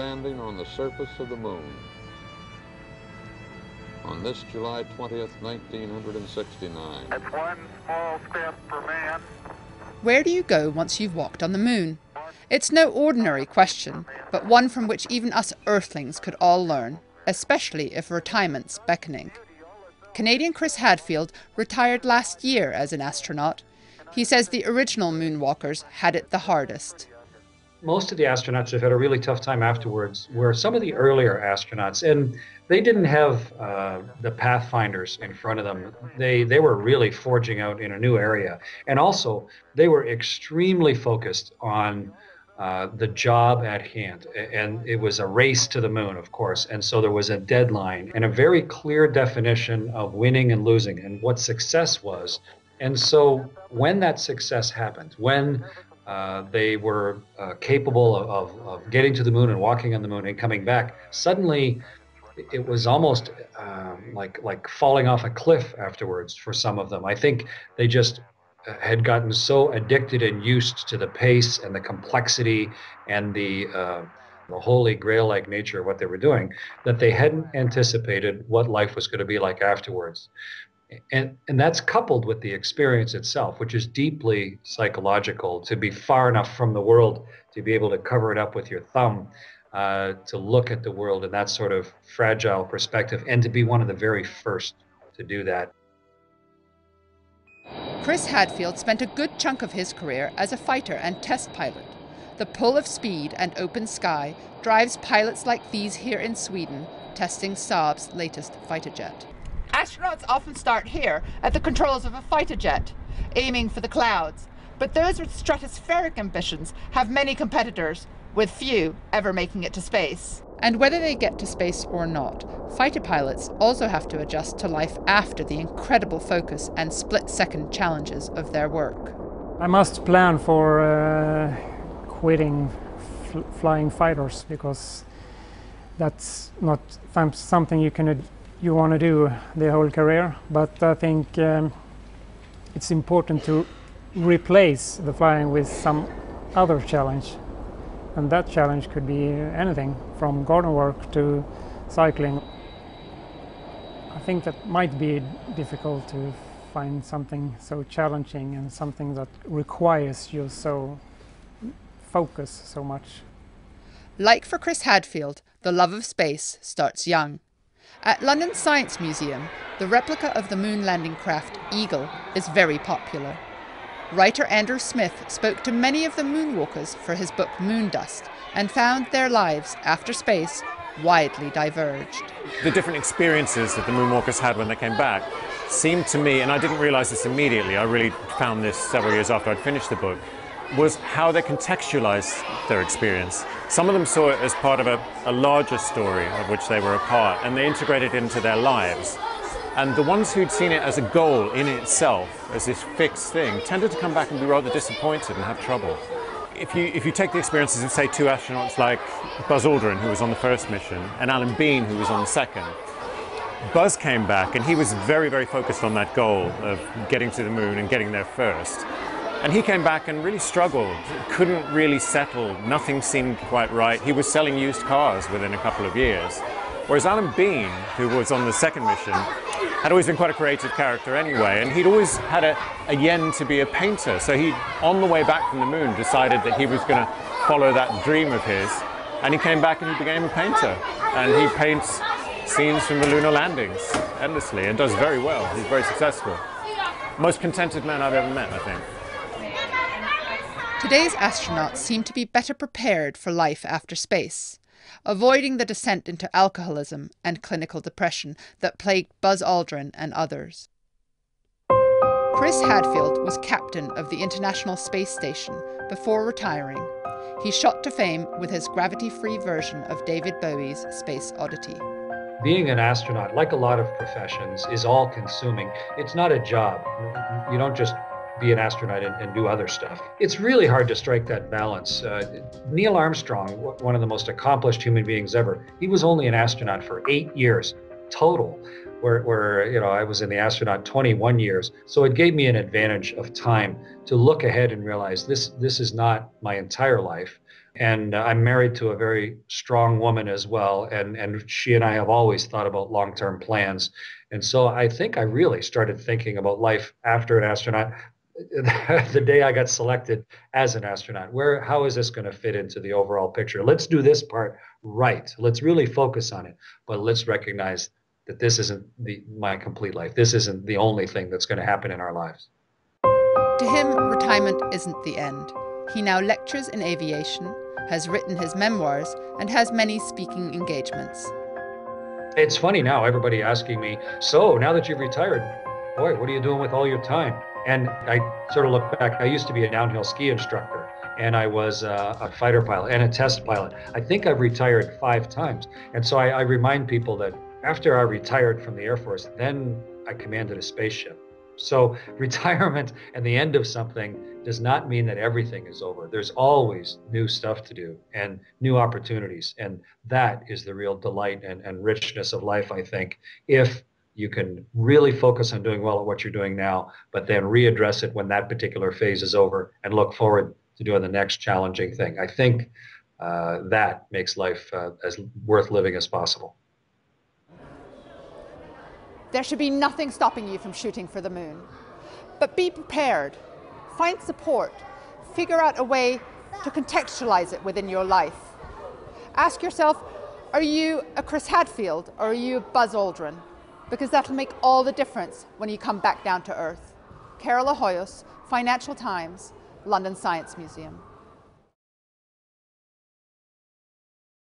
standing on the surface of the moon. On this July 20th, 1969. That's one small step for man. Where do you go once you've walked on the moon? It's no ordinary question, but one from which even us earthlings could all learn, especially if retirement's beckoning. Canadian Chris Hadfield retired last year as an astronaut. He says the original moonwalkers had it the hardest. Most of the astronauts have had a really tough time afterwards, where some of the earlier astronauts, and they didn't have uh, the pathfinders in front of them. They they were really forging out in a new area, and also they were extremely focused on uh, the job at hand. And it was a race to the moon, of course. And so there was a deadline and a very clear definition of winning and losing and what success was. And so when that success happened, when uh, they were uh, capable of, of, of, getting to the moon and walking on the moon and coming back, suddenly it was almost um, like like falling off a cliff afterwards for some of them. I think they just had gotten so addicted and used to the pace and the complexity and the uh, the holy grail like nature of what they were doing that they hadn't anticipated what life was going to be like afterwards and and that's coupled with the experience itself which is deeply psychological to be far enough from the world to be able to cover it up with your thumb uh, to look at the world in that sort of fragile perspective and to be one of the very first to do that Chris Hadfield spent a good chunk of his career as a fighter and test pilot. The pull of speed and open sky drives pilots like these here in Sweden testing Saab's latest fighter jet. Astronauts often start here at the controls of a fighter jet, aiming for the clouds. But those with stratospheric ambitions have many competitors, with few ever making it to space. And whether they get to space or not, fighter pilots also have to adjust to life after the incredible focus and split second challenges of their work. I must plan for uh, quitting flying fighters because that's not something you can you want to do the whole career. But I think um, it's important to replace the flying with some other challenge and that challenge could be anything from garden work to cycling. I think that might be difficult to find something so challenging and something that requires you so focus so much. Like for Chris Hadfield, the love of space starts young. At London Science Museum, the replica of the moon landing craft Eagle is very popular. Writer Andrew Smith spoke to many of the moonwalkers for his book Moondust and found their lives after space widely diverged. The different experiences that the moonwalkers had when they came back seemed to me, and I didn't realize this immediately, I really found this several years after I'd finished the book, was how they contextualized their experience. Some of them saw it as part of a, a larger story of which they were a part, and they integrated it into their lives. And the ones who'd seen it as a goal in itself, as this fixed thing, tended to come back and be rather disappointed and have trouble. If you, if you take the experiences of, say, two astronauts like Buzz Aldrin, who was on the first mission, and Alan Bean, who was on the second, Buzz came back and he was very, very focused on that goal of getting to the moon and getting there first. And he came back and really struggled, couldn't really settle, nothing seemed quite right. He was selling used cars within a couple of years. Whereas Alan Bean, who was on the second mission, had always been quite a creative character anyway, and he'd always had a, a yen to be a painter. So he, on the way back from the moon, decided that he was going to follow that dream of his, and he came back and he became a painter. And he paints scenes from the lunar landings endlessly and does very well. He's very successful. Most contented man I've ever met, I think. Today's astronauts seem to be better prepared for life after space avoiding the descent into alcoholism and clinical depression that plagued Buzz Aldrin and others. Chris Hadfield was captain of the International Space Station before retiring. He shot to fame with his gravity free version of David Bowie's Space Oddity. Being an astronaut, like a lot of professions, is all consuming. It's not a job. You don't just be an astronaut and, and, do other stuff. It's really hard to strike that balance. Uh, Neil Armstrong, one of the most accomplished human beings ever, he was only an astronaut for eight years total, where, where you know I was in the astronaut 21 years. So it gave me an advantage of time to look ahead and realize this this is not my entire life, and I'm married to a very strong woman as well, and and she and I have always thought about long-term plans, and so I think I really started thinking about life after an astronaut. the day I got selected as an astronaut, where how is this going to fit into the overall picture? Let's do this part right. Let's really focus on it, but let's recognize that this isn't the my complete life. This isn't the only thing that's going to happen in our lives. To him, retirement isn't the end. He now lectures in aviation, has written his memoirs, and has many speaking engagements. It's funny now, everybody asking me, so now that you've retired, boy, what are you doing with all your time? And I sort of look back, I used to be a downhill ski instructor, and I was a fighter pilot and a test pilot. I think I've retired five times. And so I, I remind people that after I retired from the Air Force, then I commanded a spaceship. So retirement and the end of something does not mean that everything is over. There's always new stuff to do and new opportunities. And that is the real delight and, and richness of life, I think, if you can really focus on doing well at what you're doing now, but then readdress it when that particular phase is over and look forward to doing the next challenging thing. I think uh, that makes life uh, as worth living as possible. There should be nothing stopping you from shooting for the moon. But be prepared, find support, figure out a way to contextualize it within your life. Ask yourself are you a Chris Hadfield or are you a Buzz Aldrin? Because that'll make all the difference when you come back down to earth. Carola Hoyos, Financial Times, London Science Museum.